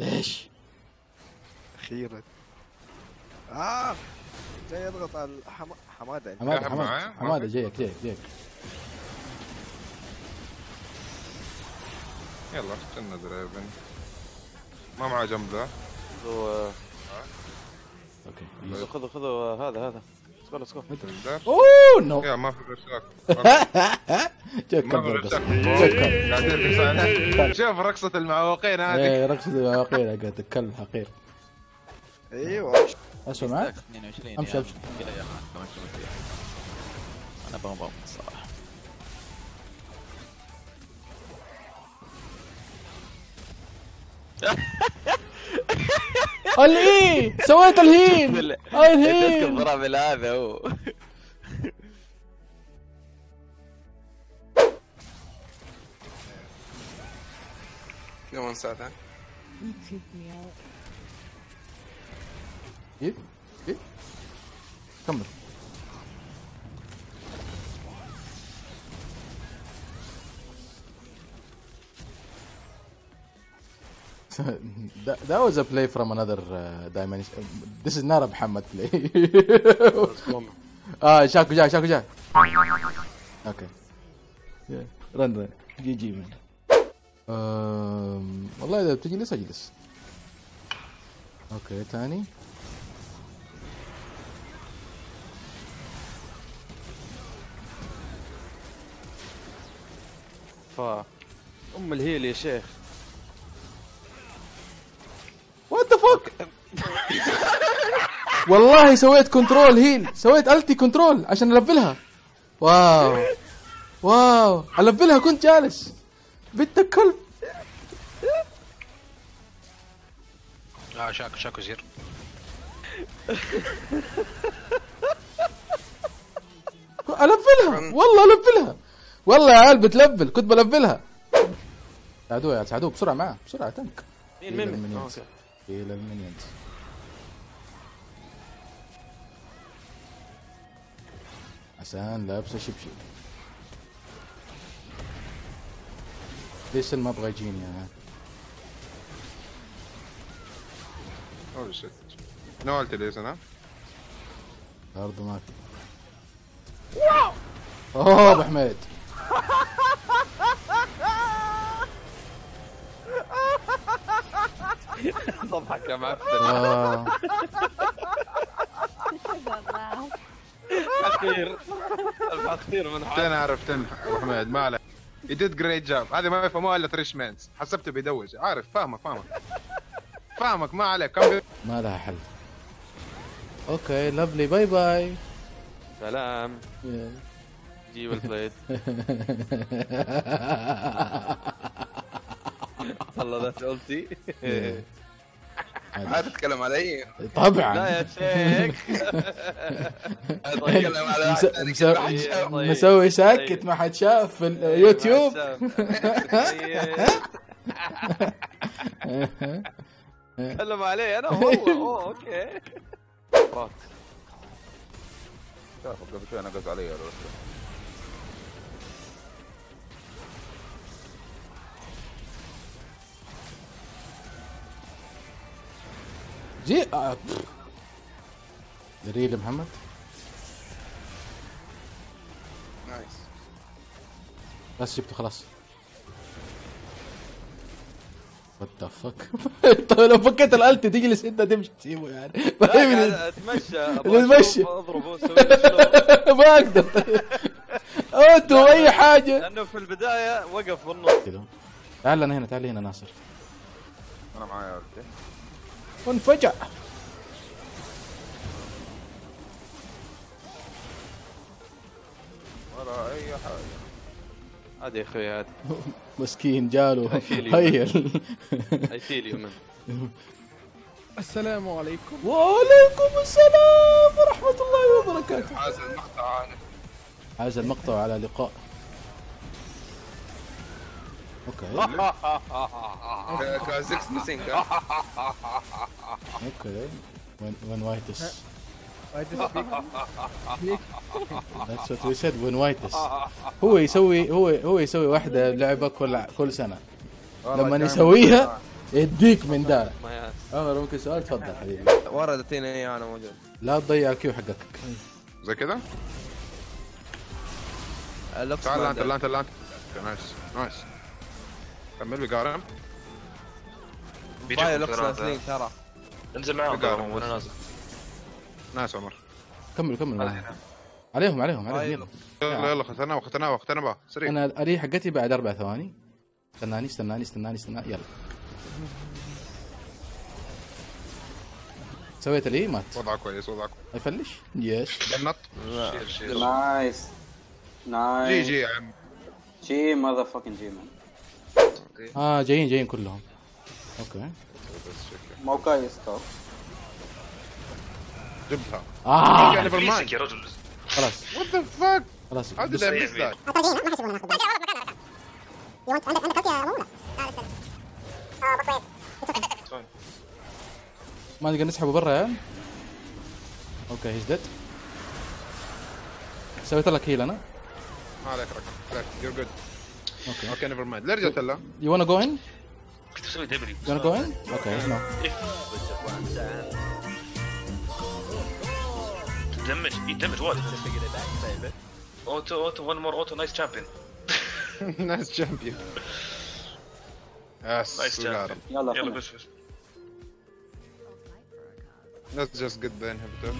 ليش؟ أخيرا آه جاي يضغط على. حمادة حمادة حمادة؟ حمادة جايك جايك جايك يلا استنى دريفن ما معاه جنب ذا خذوا أوكي خذوا خذوا هذا هذا جو ليتس جو؟ اوه نو يا ما في ثانية. شوف رقصة المعوقين هذه. إيه رقصة المواقير قاعد الكلب حقير. أيوه. أسمع معك؟ 22 أمشي، يا أمشي. مشكلة يا أخي، الاي سويت الهين هاي الهين تذكر ضرب هذا هو. كمان ساعة. إيه؟ إيه؟ كمل. that, that was a play from another uh, dimension. This is not a Muhammad play. آه شاكو جاي شاكو جاي. أوكي. رن رن جي جي من. أم... والله اذا بتجلس اجلس. أوكي تاني. ف ام الهيل يا شيخ وات ذا فوك والله سويت كنترول هيل سويت التي كنترول عشان ألفلها. واو. واو. ألفلها كنت جالس. بنت الكلب. آه شاكو شاكو زير. ألفلها. والله ألفلها. والله يا عيال بتلفل. كنت بلفلها. ساعدوه يا ساعدوه بسرعة معاه بسرعة تنك. مين إلى مين مين المنيونز. أوكي. إلى المنيونز عشان لابسه شبشب ليش ما أبغى يجيني أنا هولي شيت نو التي ها برضه ما في أوه أبو حميد. صبحك يا معفن اخير الاخير من حالي أنا عرفت أبو حميد ما عليه You did great job. هذه ما يفهموها إلا تريش مينز حسبته بيدوج عارف فاهمك فاهمك. فاهمك ما عليك. كم ما لها حل. أوكي لافلي باي باي سلام. جيب البليد. والله ذات قلتي ما تتكلم علي طبعا. لا يا شيخ. اتكلم على. طيب. مسوي ساكت ما حد شاف في اليوتيوب تكلم علي أنا؟ والله أوه أوكي. شافوا قبل شوي نقص علي رجل. جي آه. دريل محمد نايس بس جبته خلاص وات ذا فك طيب لو فكيت الالتي تجلس انت تمشي تسيبه يعني فاهمني؟ أتمشى. أشوف اضربه. ما أقدر اوتو أي حاجة لأنه في البداية وقف بالنص كده تعال أنا هنا تعال هنا ناصر أنا معايا okay وانفجع ولا أي حاجة. هذا يا أخوي هذا مسكين جاله. heal. I feel you man السلام عليكم. وعليكم السلام ورحمة الله وبركاته. هذا المقطع هذا المقطع على لقاء. أوكي. كازكس ميسينج أوكي. When when speak that's what we said when white is. هو يسوي هو هو يسوي واحدة لعبة كل كل سنة. لما يسويها يديك من ياس عمر ممكن سؤال تفضل حبيبي. ورد اعطيني اياه أنا موجود. لا تضيع الكيو حقك. زي كذا؟ تعال لانت باندل. لانت لانت أوكي، نايس نايس كمل بقارم باي بيجيكم لوكس نازلين ترى. انزل معاهم بقارم دورهم وأنا. نازل. نايس عمر. كمل كمل. معاهم. عليهم عليهم عليهم. يلا. يلا يلا ختناه ختناه ختناه. سريع. أنا الاري حقتي بعد أربع ثواني. استناني استناني استناني استناني. يلا. سويت الاي مات. وضعه كويس وضعه كويس. يفلش؟ يس. جنط. شيل نايس. جي نايس. جي يا عم جي ماذر فاكينج جي مان. آه جايين جايين كلهم. أوكي. موقعي ستوب جبتها. آه. يعني يا رجل. خلاص. وات ذا فاك خلاص. ذات ما نقدر نسحبه برا. يا أوكي هيز ديد سويت لك هيل أنا. ما عليك عليك يور جود اوكي اوكي نيفر مايند ليه رجعت له؟ يو wanna go in كنت اسوي دبري you wanna go in اوكي نو دمج يدمج واجد اوتو اوتو ون مور اوتو نايس تشامبيون نايس تشامبيون يس نايس تشامبيون يلا يلا finish. بس بس Let's just get the inhibitor.